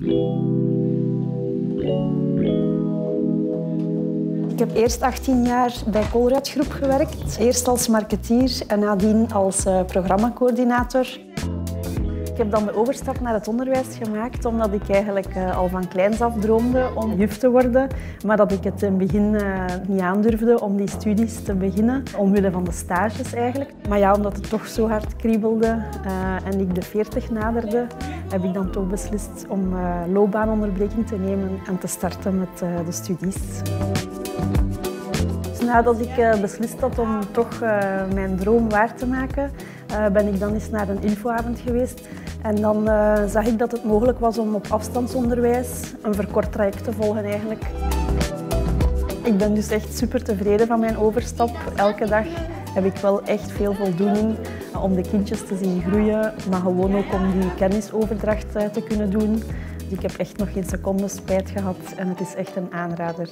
Ik heb eerst 18 jaar bij Colruyt Groep gewerkt. Eerst als marketeer en nadien als uh, programmacoördinator. Ik heb dan de overstap naar het onderwijs gemaakt omdat ik eigenlijk uh, al van kleins af droomde om juf te worden, maar dat ik het in het begin uh, niet aandurfde om die studies te beginnen, omwille van de stages eigenlijk. Maar ja, omdat het toch zo hard kriebelde en ik de 40 naderde, heb ik dan toch beslist om loopbaanonderbreking te nemen en te starten met de studies. Dus nadat ik beslist had om toch mijn droom waar te maken, ben ik dan eens naar een infoavond geweest. En dan zag ik dat het mogelijk was om op afstandsonderwijs een verkort traject te volgen eigenlijk. Ik ben dus echt super tevreden van mijn overstap. Elke dag heb ik wel echt veel voldoening om de kindjes te zien groeien, maar gewoon ook om die kennisoverdracht eh, te kunnen doen. Dus ik heb echt nog geen seconde spijt gehad en het is echt een aanrader.